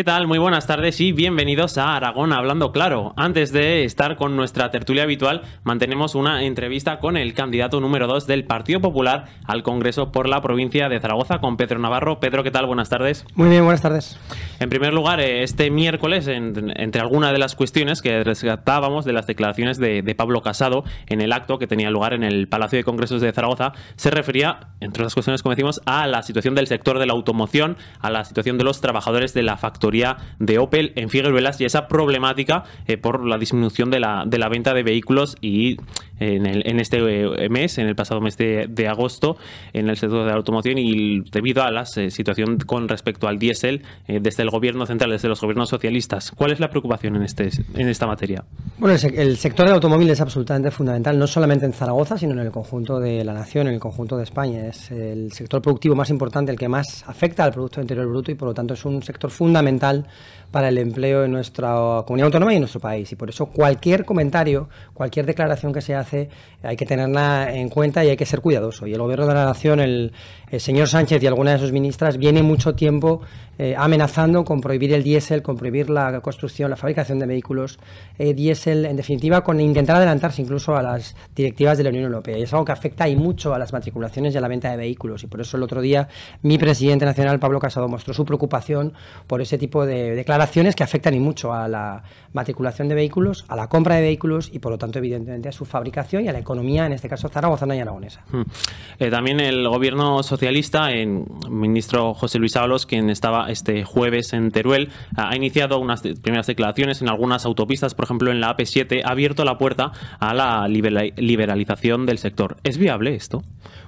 ¿Qué tal? Muy buenas tardes y bienvenidos a Aragón Hablando Claro. Antes de estar con nuestra tertulia habitual, mantenemos una entrevista con el candidato número 2 del Partido Popular al Congreso por la provincia de Zaragoza, con Pedro Navarro. Pedro, ¿qué tal? Buenas tardes. Muy bien, buenas tardes. En primer lugar, eh, este miércoles, entre algunas de las cuestiones que rescatábamos de las declaraciones de, Pablo Casado en el acto que tenía lugar en el Palacio de Congresos de Zaragoza, se refería, entre otras cuestiones, como decimos, a la situación del sector de la automoción, a la situación de los trabajadores de la factoría de Opel en Figueruelas y esa problemática eh, por la disminución de la, venta de vehículos y en, el, en este eh, mes, en el pasado mes de, agosto, en el sector de la automoción y debido a la situación con respecto al diésel desde el gobierno central, desde los gobiernos socialistas. ¿Cuál es la preocupación en, este, en esta materia? Bueno, el, sector del automóvil es absolutamente fundamental, no solamente en Zaragoza, sino en el conjunto de la nación, en el conjunto de España. Es el sector productivo más importante, el que más afecta al Producto Interior Bruto y por lo tanto es un sector fundamental para el empleo en nuestra comunidad autónoma y en nuestro país. Y por eso cualquier comentario, cualquier declaración que se hace, hay que tenerla en cuenta y hay que ser cuidadoso. Y el Gobierno de la Nación, el, señor Sánchez y algunas de sus ministras, viene mucho tiempo eh, amenazando con prohibir el diésel, con prohibir la construcción, la fabricación de vehículos eh, diésel, en definitiva, con intentar adelantarse incluso a las directivas de la Unión Europea. Y es algo que afecta y mucho a las matriculaciones y a la venta de vehículos. Y por eso el otro día mi presidente nacional, Pablo Casado, mostró su preocupación por ese tipo de declaraciones que afectan y mucho a la matriculación de vehículos, a la compra de vehículos y por lo tanto evidentemente a su fabricación y a la economía, en este caso zaragozana y aragonesa. Hmm. Eh, también el gobierno socialista, el ministro José Luis Ábalos, quien estaba este jueves en Teruel, ha iniciado unas primeras declaraciones en algunas autopistas, por ejemplo en la AP7, ha abierto la puerta a la liberalización del sector. ¿Es viable esto?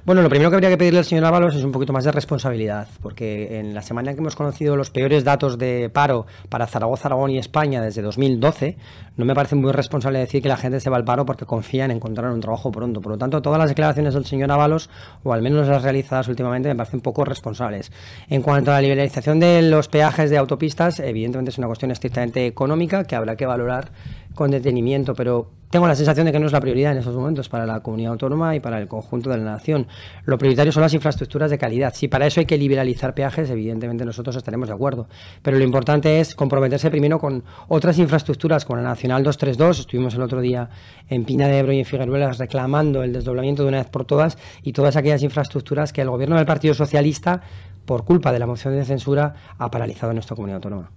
Bueno, lo primero que habría que pedirle al señor Ábalos es un poquito más de responsabilidad, porque en la semana que hemos conocido los peores datos de paro para Zaragoza, Aragón y España desde 2012, no me parece muy responsable decir que la gente se va al paro porque confía en encontrar un trabajo pronto. Por lo tanto, todas las declaraciones del señor Ábalos, o al menos las realizadas últimamente, me parecen poco responsables. En cuanto a la liberalización de los peajes de autopistas, evidentemente es una cuestión estrictamente económica que habrá que valorar con detenimiento, pero tengo la sensación de que no es la prioridad en estos momentos para la comunidad autónoma y para el conjunto de la nación. Lo prioritario son las infraestructuras de calidad. Si para eso hay que liberalizar peajes, evidentemente nosotros estaremos de acuerdo. Pero lo importante es comprometerse primero con otras infraestructuras, como la Nacional 232. Estuvimos el otro día en Pina de Ebro y en Figueruelas reclamando el desdoblamiento de una vez por todas y todas aquellas infraestructuras que el gobierno del Partido Socialista por culpa de la moción de censura, ha paralizado nuestra comunidad autónoma.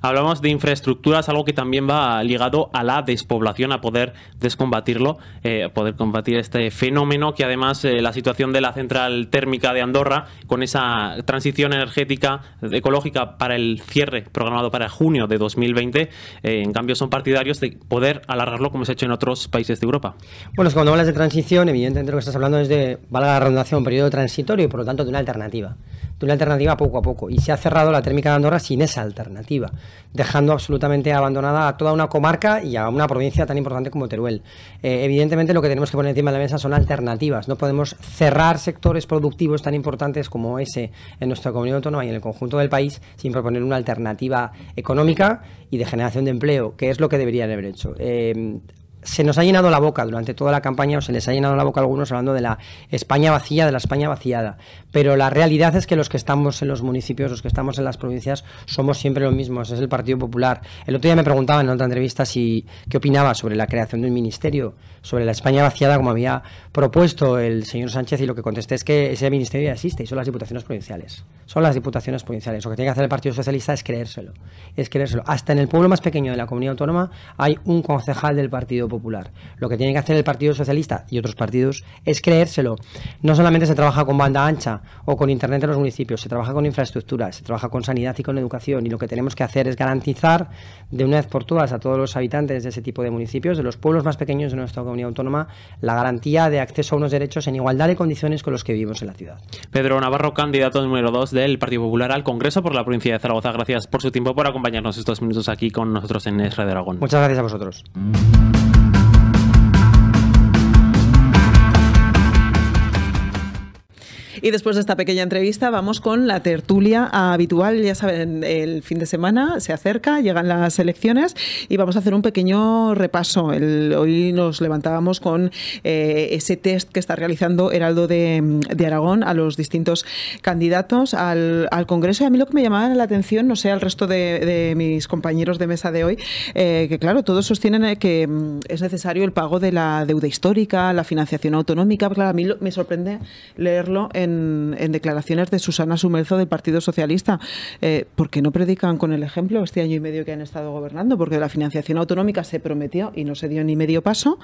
Hablamos de infraestructuras, algo que también va ligado a la despoblación, a poder descombatirlo, eh, poder combatir este fenómeno que además eh, la situación de la central térmica de Andorra, con esa transición energética ecológica para el cierre programado para junio de 2020, eh, en cambio son partidarios de poder alargarlo como se ha hecho en otros países de Europa. Bueno, es cuando hablas de transición, evidentemente lo que estás hablando es de, valga la redundancia, un periodo transitorio y por lo tanto de una alternativa una alternativa poco a poco. Y se ha cerrado la térmica de Andorra sin esa alternativa, dejando absolutamente abandonada a toda una comarca y a una provincia tan importante como Teruel. Eh, evidentemente lo que tenemos que poner encima de la mesa son alternativas. No podemos cerrar sectores productivos tan importantes como ese en nuestra comunidad autónoma y en el conjunto del país sin proponer una alternativa económica y de generación de empleo, que es lo que deberían haber hecho. Eh, se nos ha llenado la boca durante toda la campaña, o se les ha llenado la boca a algunos hablando de la España vacía, de la España vaciada. Pero la realidad es que los que estamos en los municipios, los que estamos en las provincias, somos siempre los mismos, es el Partido Popular. El otro día me preguntaba en otra entrevista si qué opinaba sobre la creación de un ministerio, sobre la España vaciada, como había propuesto el señor Sánchez, y lo que contesté es que ese ministerio ya existe y son las diputaciones provinciales. Son las diputaciones provinciales. Lo que tiene que hacer el Partido Socialista es creérselo. Es creérselo. Hasta en el pueblo más pequeño de la comunidad autónoma hay un concejal del Partido Popular. Lo que tiene que hacer el Partido Socialista y otros partidos es creérselo. No solamente se trabaja con banda ancha o con Internet en los municipios, se trabaja con infraestructuras, se trabaja con sanidad y con educación. Y lo que tenemos que hacer es garantizar de una vez por todas a todos los habitantes de ese tipo de municipios, de los pueblos más pequeños de nuestra comunidad autónoma, la garantía de acceso a unos derechos en igualdad de condiciones con los que vivimos en la ciudad. Pedro Navarro, candidato número 2 del Partido Popular al Congreso por la provincia de Zaragoza. Gracias por su tiempo, por acompañarnos estos minutos aquí con nosotros en Esra de Aragón. Muchas gracias a vosotros. Y después de esta pequeña entrevista vamos con la tertulia habitual. Ya saben, el fin de semana se acerca, llegan las elecciones y vamos a hacer un pequeño repaso. hoy nos levantábamos con eh, ese test que está realizando Heraldo de, Aragón a los distintos candidatos al, Congreso. Y a mí lo que me llamaba la atención, no sé, al resto de, mis compañeros de mesa de hoy, eh, que claro, todos sostienen que mm, es necesario el pago de la deuda histórica, la financiación autonómica. Claro, a mí me sorprende leerlo en, declaraciones de Susana Sumelzo del Partido Socialista. Eh, ¿Por qué no predican con el ejemplo este año y medio que han estado gobernando? Porque la financiación autonómica se prometió y no se dio ni medio paso.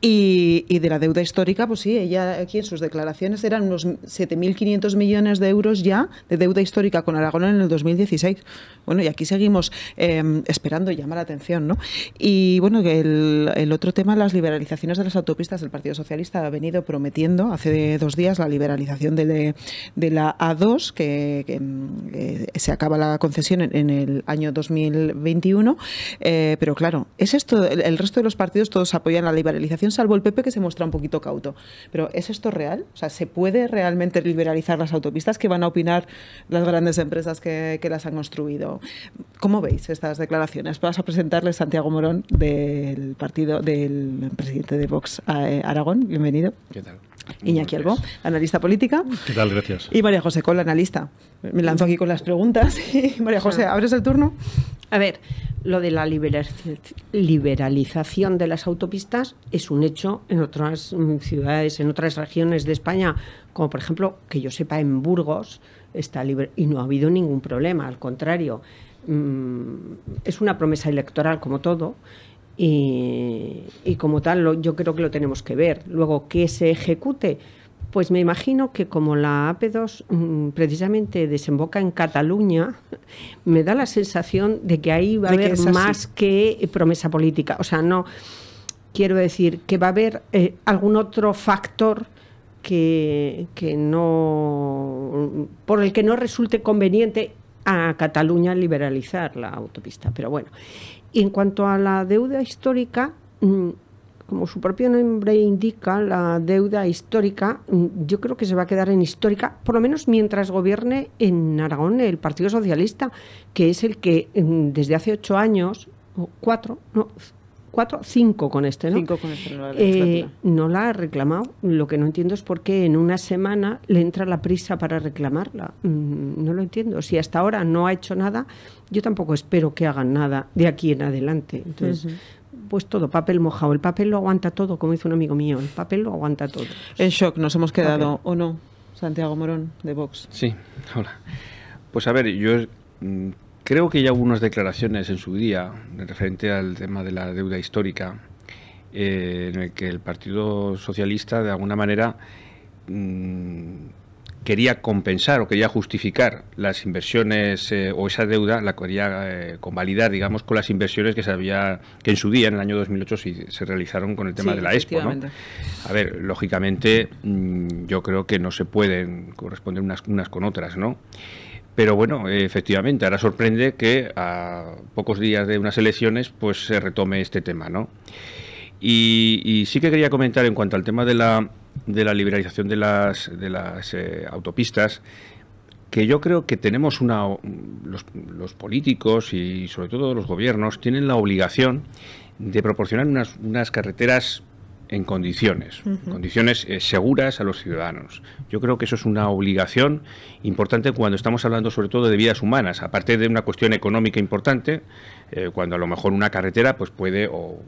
Y, de la deuda histórica, pues sí, ella aquí en sus declaraciones eran unos 7.500 millones de euros ya de deuda histórica con Aragón en el 2016. Bueno, y aquí seguimos eh, esperando, llama la atención, ¿no? Y bueno, el, el otro tema, las liberalizaciones de las autopistas del Partido Socialista ha venido prometiendo hace dos días la liberalización de, la A2, que, eh, se acaba la concesión en, el año 2021. Eh, pero claro, es esto, el, resto de los partidos todos apoyan la liberalización, salvo el PP que se muestra un poquito cauto. Pero ¿es esto real? O sea, ¿se puede realmente liberalizar las autopistas? ¿Qué van a opinar las grandes empresas que, que las han construido? ¿Cómo veis estas declaraciones? Vas a presentarles Santiago Morón del partido del presidente de Vox eh, Aragón. Bienvenido. ¿Qué tal? Iñaki Albo, analista política. ¿Qué tal? Gracias. Y María José Col, analista. Me lanzo aquí con las preguntas. María José, ¿abres el turno? A ver, lo de la liberalización de las autopistas es un hecho en otras mm, ciudades, en otras regiones de España, como por ejemplo, que yo sepa, en Burgos está libre y no ha habido ningún problema, al contrario. Mm, es una promesa electoral como todo y, como tal yo creo que lo tenemos que ver. Luego, que se ejecute, pues me imagino que como la AP2 mm, precisamente desemboca en Cataluña, me da la sensación de que ahí va a haber más que promesa política. O sea, no quiero decir que va a haber eh, algún otro factor que, que no por el que no resulte conveniente a Cataluña liberalizar la autopista. Pero bueno, y en cuanto a la deuda histórica, mm, como su propio nombre indica, la deuda histórica, mm, yo creo que se va a quedar en histórica, por lo menos mientras gobierne en Aragón el Partido Socialista, que es el que mm, desde hace ocho años, o cuatro, no, cuatro, cinco con este, ¿no? Cinco con este, eh, no la ha reclamado. Lo que no entiendo es por qué en una semana le entra la prisa para reclamarla. Mm, no lo entiendo. Si hasta ahora no ha hecho nada, yo tampoco espero que hagan nada de aquí en adelante. Entonces, pues todo, papel mojado. El papel lo aguanta todo, como dice un amigo mío. El papel lo aguanta todo. En shock nos hemos quedado, ¿o no? Santiago Morón, de Vox. Sí, hola. Pues a ver, yo mm, Creo que ya hubo unas declaraciones en su día referente al tema de la deuda histórica, eh, en el que el Partido Socialista de alguna manera mm, quería compensar o quería justificar las inversiones eh, o esa deuda la quería eh, convalidar, digamos, con las inversiones que se había que en su día, en el año 2008, se realizaron con el tema de la Expo. A ver, lógicamente, mm, yo creo que no se pueden corresponder unas, unas con otras, ¿no? Pero bueno, efectivamente, ahora sorprende que a pocos días de unas elecciones pues se retome este tema, ¿no? Y, sí que quería comentar en cuanto al tema de la, de la liberalización de las, de las eh, autopistas, que yo creo que tenemos una los, los, políticos y sobre todo los gobiernos tienen la obligación de proporcionar unas, unas carreteras en condiciones, condiciones eh, seguras a los ciudadanos. Yo creo que eso es una obligación importante cuando estamos hablando sobre todo de vidas humanas, aparte de una cuestión económica importante, eh, cuando a lo mejor una carretera pues puede o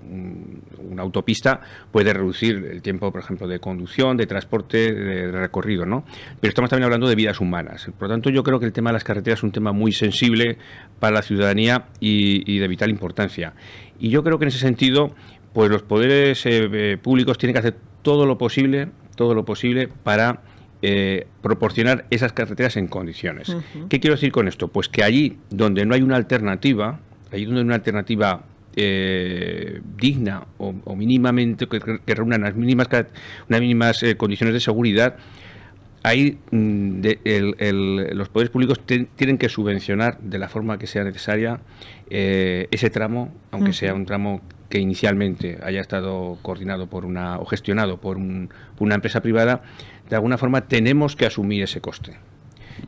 una autopista puede reducir el tiempo, por ejemplo, de conducción, de transporte, de, recorrido, ¿no? Pero estamos también hablando de vidas humanas. Por lo tanto, yo creo que el tema de las carreteras es un tema muy sensible para la ciudadanía y de vital importancia. Y yo creo que en ese sentido pues los poderes eh, eh, públicos tienen que hacer todo lo posible, todo lo posible para eh, proporcionar esas carreteras en condiciones. ¿Qué quiero decir con esto? Pues que allí donde no hay una alternativa, allí donde hay una alternativa digna o, mínimamente que, reúna unas mínimas, unas mínimas condiciones de seguridad, ahí mm, los poderes públicos tienen que subvencionar de la forma que sea necesaria ese tramo, aunque sea un tramo que inicialmente haya estado coordinado por una o gestionado por, una empresa privada, de alguna forma tenemos que asumir ese coste.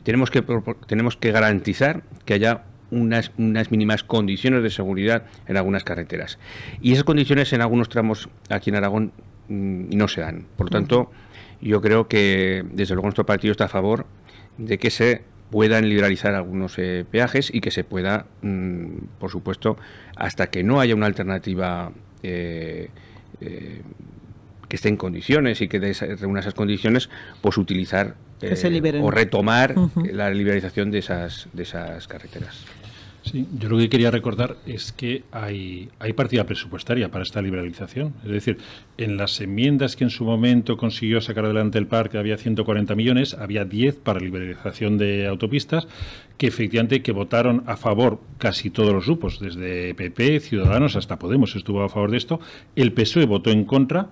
Tenemos que, tenemos que garantizar que haya unas, unas, mínimas condiciones de seguridad en algunas carreteras. Y esas condiciones en algunos tramos aquí en Aragón mm, no se dan. Por lo tanto, yo creo que desde luego nuestro partido está a favor de que se puedan liberalizar algunos eh, peajes y que se pueda, mm, por supuesto, hasta que no haya una alternativa eh, eh, que esté en condiciones y que reúna esas condiciones, pues utilizar o retomar la liberalización de esas, de esas carreteras. Sí, yo lo que quería recordar es que hay, hay partida presupuestaria para esta liberalización. Es decir, en las enmiendas que en su momento consiguió sacar adelante el parque había 140 millones, había 10 para liberalización de autopistas, que efectivamente que votaron a favor casi todos los grupos, desde PP, Ciudadanos hasta Podemos estuvo a favor de esto. El PSOE votó en contra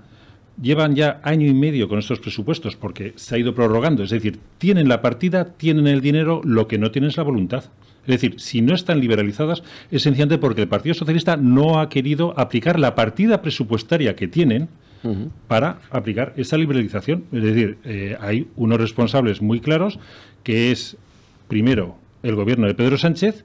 llevan ya año y medio con estos presupuestos porque se ha ido prorrogando. Es decir, tienen la partida, tienen el dinero, lo que no tienen es la voluntad. Es decir, si no están liberalizadas, es sencillamente porque el Partido Socialista no ha querido aplicar la partida presupuestaria que tienen para aplicar esa liberalización. Es decir, eh, hay unos responsables muy claros, que es, primero, el gobierno de Pedro Sánchez,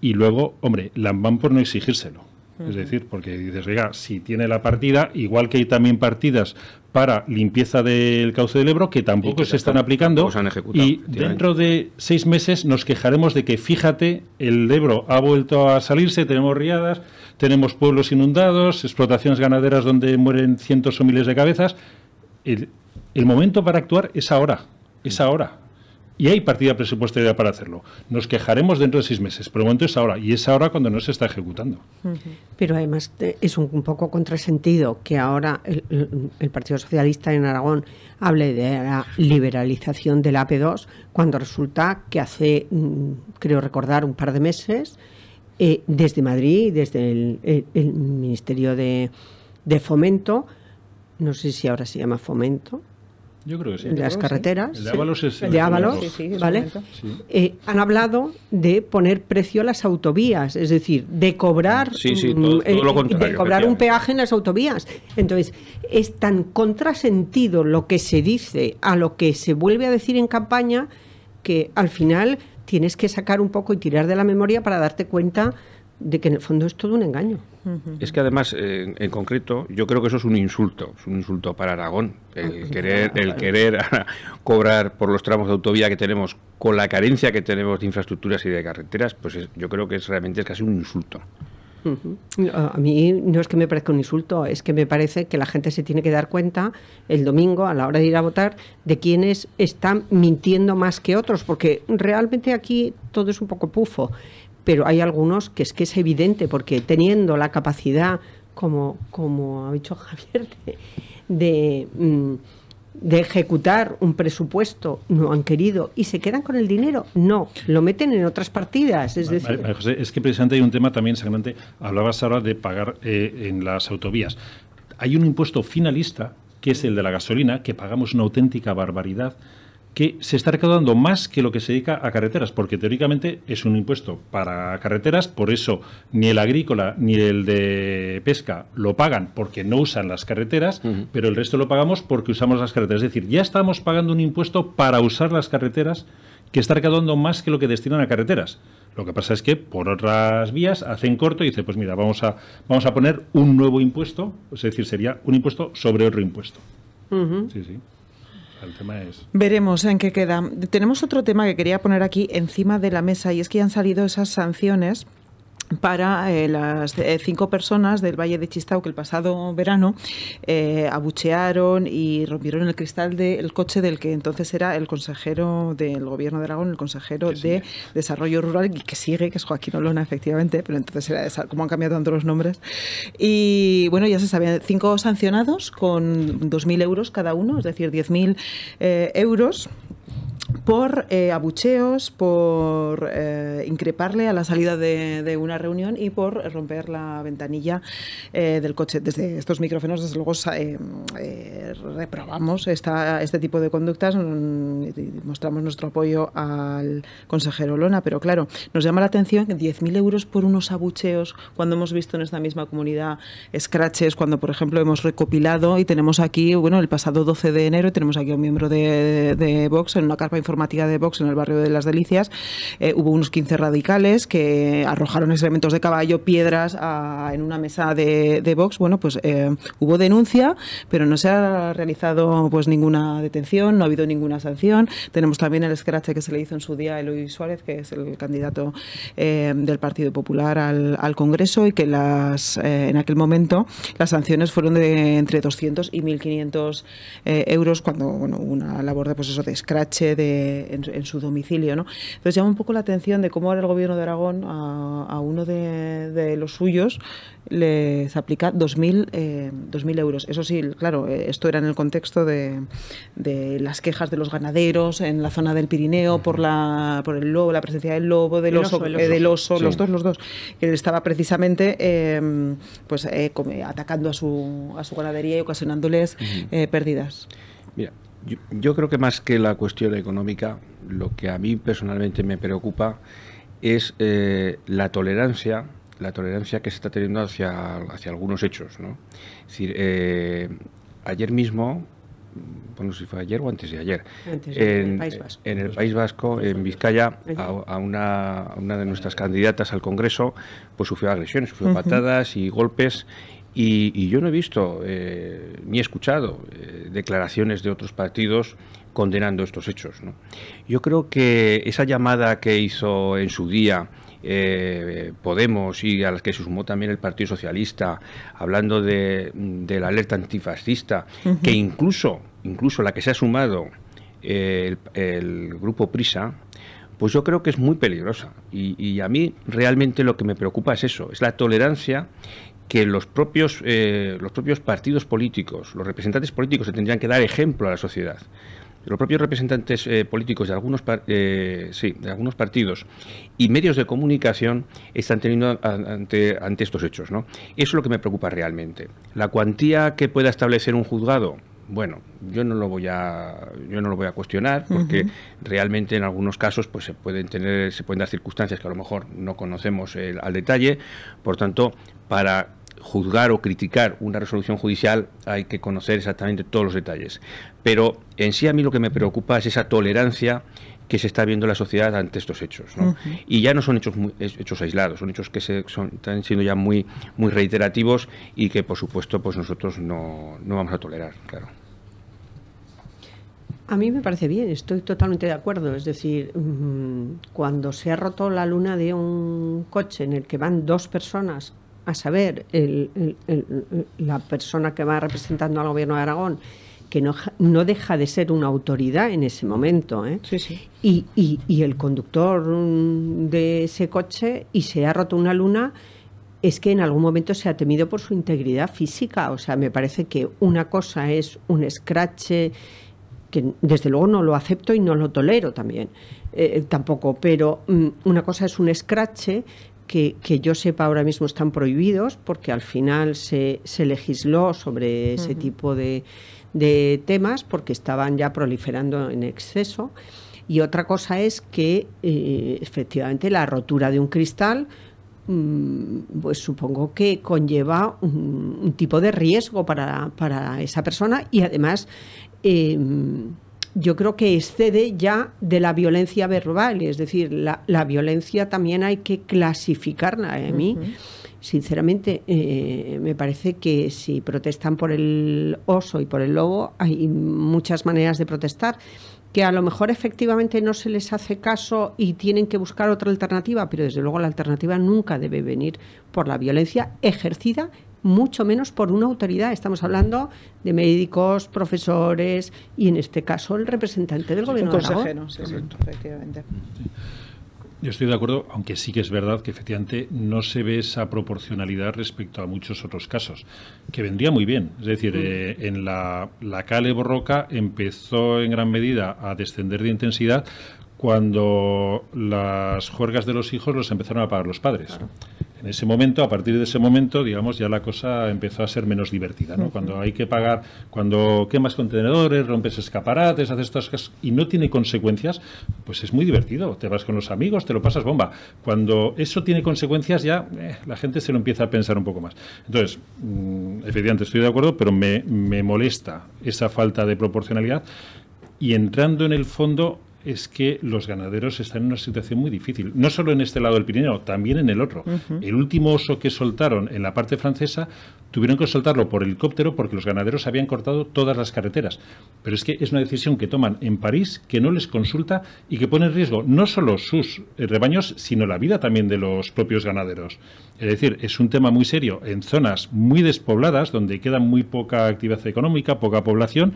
y luego, hombre, van por no exigírselo. Es decir, porque dices, oiga, si tiene la partida, igual que hay también partidas para limpieza del cauce del Ebro que tampoco se están aplicando y dentro de seis meses nos quejaremos de que fíjate el Ebro ha vuelto a salirse tenemos riadas tenemos pueblos inundados explotaciones ganaderas donde mueren cientos o miles de cabezas. El, el momento para actuar es ahora es ahora y hay partida presupuestaria para hacerlo. Nos quejaremos dentro de seis meses, pero el momento es ahora, y es ahora cuando no se está ejecutando. Pero además eh, es un, poco contrasentido que ahora el, Partido Socialista en Aragón hable de la liberalización del AP2, cuando resulta que hace, mm, creo recordar, un par de meses, eh, desde Madrid, desde el, Ministerio de, de Fomento, no sé si ahora se llama Fomento, yo creo que sí. las carreteras. de Ábalos es. De Ábalos, ¿vale? Eh, han hablado de poner precio a las autovías, es decir, de cobrar, mm, eh, de cobrar un peaje en las autovías. Entonces, es tan contrasentido lo que se dice a lo que se vuelve a decir en campaña que al final tienes que sacar un poco y tirar de la memoria para darte cuenta de que en el fondo es todo un engaño. Es que además, en concreto, yo creo que eso es un insulto, es un insulto para Aragón, el ah, querer, el querer cobrar por los tramos de autovía que tenemos, con la carencia que tenemos de infraestructuras y de carreteras, pues yo creo que es realmente es casi un insulto. A mí no es que me parezca un insulto, es que me parece que la gente se tiene que dar cuenta el domingo a la hora de ir a votar de quienes están mintiendo más que otros, porque realmente aquí todo es un poco pufo pero hay algunos que es que es evidente, porque teniendo la capacidad, como, como ha dicho Javier, de, mm, de, ejecutar un presupuesto, no han querido, y se quedan con el dinero, no, lo meten en otras partidas. Es decir... José, es que precisamente hay un tema también sangrante, hablabas ahora de pagar eh, en las autovías. Hay un impuesto finalista, que es el de la gasolina, que pagamos una auténtica barbaridad, que se está recaudando más que lo que se dedica a carreteras, porque teóricamente es un impuesto para carreteras, por eso ni el agrícola ni el de pesca lo pagan porque no usan las carreteras, pero el resto lo pagamos porque usamos las carreteras. Es decir, ya estamos pagando un impuesto para usar las carreteras que está recaudando más que lo que destinan a carreteras. Lo que pasa es que por otras vías hacen corto y dice, pues mira, vamos a, vamos a poner un nuevo impuesto, es decir, sería un impuesto sobre otro impuesto. Sí, sí. Veremos en qué queda. Tenemos otro tema que quería poner aquí encima de la mesa y es que han salido esas sanciones para eh, las eh, cinco personas del Valle de Chistau que el pasado verano eh, abuchearon y rompieron el cristal del coche del que entonces era el consejero del gobierno de Aragón, el consejero de Desarrollo Rural, y que sigue, que es Joaquín Olona, efectivamente, pero entonces era como han cambiado tanto los nombres. Y bueno, ya se sabía, cinco sancionados con 2.000 euros cada uno, es decir, 10.000 euros por eh, abucheos, por eh, increparle a la salida de, una reunión y por romper la ventanilla eh, del coche. Desde estos micrófonos, desde luego, reprobamos esta, este tipo de conductas mm, y mostramos nuestro apoyo al consejero Lona, pero claro, nos llama la atención que 10.000 euros por unos abucheos, cuando hemos visto en esta misma comunidad scratches, cuando, por ejemplo, hemos recopilado y tenemos aquí, bueno, el pasado 12 de enero, tenemos aquí a un miembro de, de Vox en una carpa informática de Vox en el barrio de Las Delicias, eh, hubo unos 15 radicales que arrojaron elementos de caballo, piedras en una mesa de, Vox. Bueno, pues eh, hubo denuncia, pero no se ha realizado pues ninguna detención, no ha habido ninguna sanción. Tenemos también el scratch que se le hizo en su día a Eloy Suárez, que es el candidato eh, del Partido Popular al, Congreso y que las en aquel momento las sanciones fueron de entre 200 y 1.500 euros cuando bueno, una labor de, pues eso, de scratch en, su domicilio. ¿no? Entonces llama un poco la atención de cómo ahora el gobierno de Aragón a, uno de, los suyos les aplica 2.000 eh, euros. Eso sí, claro, eh, esto era en el contexto de, las quejas de los ganaderos en la zona del Pirineo por la por el lobo, la presencia del lobo, del oso, eh, del oso los dos, los dos, que estaba precisamente em, pues atacando a su, a su ganadería y ocasionándoles pérdidas. Mira, yo, creo que más que la cuestión económica, lo que a mí personalmente me preocupa es eh, la tolerancia, la tolerancia que se está teniendo hacia, hacia algunos hechos. ¿no? Es decir, eh, ayer mismo, bueno, si fue ayer o antes de ayer, en, el País Vasco, en, Vizcaya, a, una, una, de nuestras candidatas al Congreso, pues sufrió agresiones, sufrió patadas y golpes y, yo no he visto eh, ni he escuchado eh, declaraciones de otros partidos condenando estos hechos. Yo creo que esa llamada que hizo en su día eh, Podemos y a las que se sumó también el Partido Socialista, hablando de, la alerta antifascista, que incluso, incluso la que se ha sumado el, grupo Prisa, pues yo creo que es muy peligrosa. Y, y, a mí realmente lo que me preocupa es eso, es la tolerancia que los propios, eh, los propios partidos políticos, los representantes políticos se tendrían que dar ejemplo a la sociedad. Los propios representantes eh, políticos de algunos, eh, sí, de algunos partidos y medios de comunicación están teniendo ante, ante estos hechos. ¿no? Eso es lo que me preocupa realmente. La cuantía que pueda establecer un juzgado, bueno, yo no lo voy a, yo no lo voy a cuestionar porque realmente en algunos casos pues se pueden tener, se pueden dar circunstancias que a lo mejor no conocemos al detalle. Por tanto, para juzgar o criticar una resolución judicial hay que conocer exactamente todos los detalles. Pero en sí a mí lo que me preocupa es esa tolerancia que se está viendo en la sociedad ante estos hechos. Y ya no son hechos, hechos aislados, son hechos que se, son, están siendo ya muy, muy reiterativos y que, por supuesto, pues nosotros no, no vamos a tolerar, claro. A mí me parece bien, estoy totalmente de acuerdo. Es decir, mm, cuando se ha roto la luna de un coche en el que van dos personas a saber, la persona que va representando al gobierno de Aragón, que no, no deja de ser una autoridad en ese momento, ¿eh? Y, y, el conductor de ese coche y se ha roto una luna, es que en algún momento se ha temido por su integridad física. O sea, me parece que una cosa es un scratch que desde luego no lo acepto y no lo tolero también, eh, tampoco, pero mm, una cosa es un scratch que, yo sepa ahora mismo están prohibidos porque al final se, legisló sobre ese tipo de, temas porque estaban ya proliferando en exceso. Y otra cosa es que eh, efectivamente la rotura de un cristal mm, pues supongo que conlleva un, tipo de riesgo para, esa persona y además em, yo creo que excede ya de la violencia verbal, es decir, la, violencia también hay que clasificarla. ¿eh? A mí, sinceramente, eh, me parece que si protestan por el oso y por el lobo, hay muchas maneras de protestar que a lo mejor efectivamente no se les hace caso y tienen que buscar otra alternativa, pero desde luego la alternativa nunca debe venir por la violencia ejercida mucho menos por una autoridad. Estamos hablando de médicos, profesores y en este caso el representante del gobierno consejero, Sí, efectivamente. Yo estoy de acuerdo, aunque sí que es verdad que efectivamente no se ve esa proporcionalidad respecto a muchos otros casos, que vendría muy bien. Es decir, eh, en la, la Cale Borroca empezó en gran medida a descender de intensidad cuando las juergas de los hijos los empezaron a pagar los padres. En ese momento, a partir de ese momento, digamos, ya la cosa empezó a ser menos divertida, ¿no? Cuando hay que pagar, cuando quemas contenedores, rompes escaparates, haces estas cosas y no tiene consecuencias, pues es muy divertido. Te vas con los amigos, te lo pasas bomba. Cuando eso tiene consecuencias, ya eh, la gente se lo empieza a pensar un poco más. Entonces, mm, efectivamente estoy de acuerdo, pero me, me molesta esa falta de proporcionalidad y entrando en el fondo es que los ganaderos están en una situación muy difícil, no solo en este lado del Pirineo, también en el otro. El último oso que soltaron en la parte francesa tuvieron que soltarlo por helicóptero porque los ganaderos habían cortado todas las carreteras. Pero es que es una decisión que toman en París, que no les consulta y que pone en riesgo no solo sus eh, rebaños, sino la vida también de los propios ganaderos. Es decir, es un tema muy serio en zonas muy despobladas, donde queda muy poca actividad económica, poca población,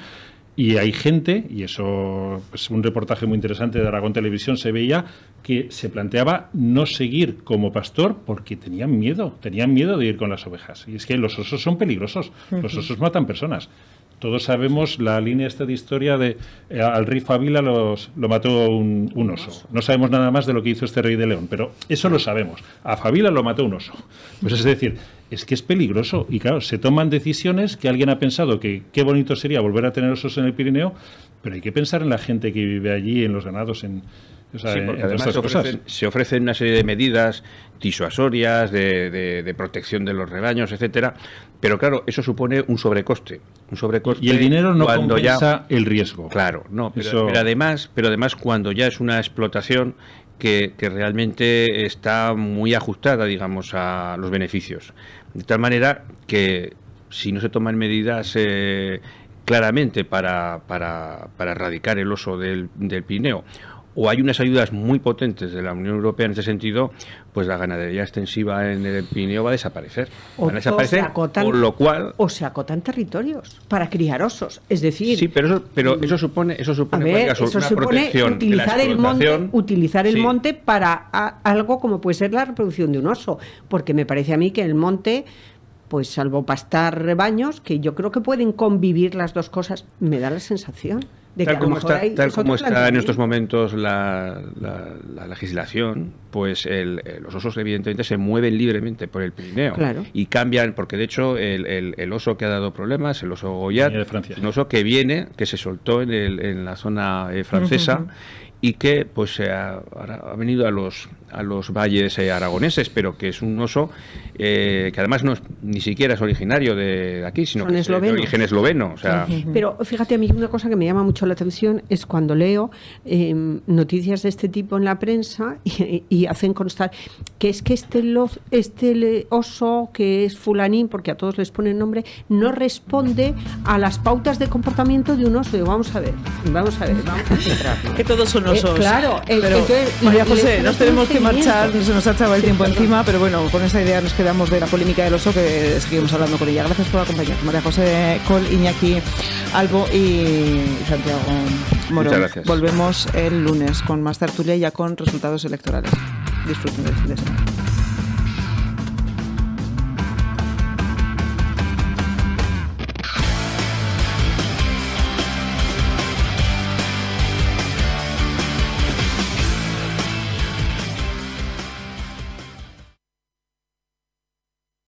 y hay gente, y eso es pues, un reportaje muy interesante de Aragón Televisión, se veía que se planteaba no seguir como pastor porque tenían miedo, tenían miedo de ir con las ovejas. Y es que los osos son peligrosos, los osos matan personas. Todos sabemos la línea esta de historia de eh, al rey Fabila los, lo mató un, un, oso. No sabemos nada más de lo que hizo este rey de León, pero eso lo sabemos. A Fabila lo mató un oso. Pues es decir, es que es peligroso. Y claro, se toman decisiones que alguien ha pensado que qué bonito sería volver a tener osos en el Pirineo, pero hay que pensar en la gente que vive allí, en los ganados, en, o sea, sí, porque además se ofrecen, se ofrecen, una serie de medidas disuasorias, de, de, de, protección de los rebaños, etcétera. Pero claro, eso supone un sobrecoste. Un sobrecoste y el dinero no cuando compensa ya, el riesgo. Claro, no. Pero, eso... pero, además, pero además cuando ya es una explotación que, que, realmente está muy ajustada, digamos, a los beneficios. De tal manera que si no se toman medidas eh, claramente para, para, para, erradicar el oso del, del Pirineo o hay unas ayudas muy potentes de la Unión Europea en ese sentido, pues la ganadería extensiva en el Pirineo va a desaparecer. O, Van a desaparecer, o se acotan, por lo cual... O se acotan territorios para criar osos. Es decir... Sí, pero eso, pero eso supone, eso supone, ver, eso una supone protección utilizar, el monte, utilizar el Sí. monte para a- algo como puede ser la reproducción de un oso. Porque me parece a mí que el monte... Pues salvo pastar rebaños, que yo creo que pueden convivir las dos cosas, me da la sensación de tal como está, hay tal como está en estos momentos la, la- la legislación, pues el- eh, los osos evidentemente se mueven libremente por el Pirineo Claro. y cambian, porque de hecho el, el- el oso que ha dado problemas, el oso Goyat, es un oso que viene, que se soltó en, el- en la zona eh, francesa y que pues se ha, ahora ha venido a los a los valles eh, aragoneses, pero que es un oso eh, que además no es, ni siquiera es originario de aquí, sino Son que es de origen esloveno. O sea, Pero fíjate, a mí una cosa que me llama mucho la atención es cuando leo eh, noticias de este tipo en la prensa y, y hacen constar que es que este, lo- este oso que es fulanín, porque a todos les ponen nombre, no responde a las pautas de comportamiento de un oso. Digo, vamos a ver, vamos a ver, vamos a centrarnos. Que todos son Eh, osos. claro, eh, pero entonces, María José, nos tenemos que seguimiento. marchar, se nos ha echado el Sí, tiempo perdón. encima, pero bueno, con esa idea nos quedamos de la polémica del oso que seguimos hablando con ella. Gracias por acompañarnos, María José Col, Iñaki Albo y Santiago Morón. Muchas gracias. Volvemos el lunes con más tertulia y ya con resultados electorales. Disfruten del fin de semana.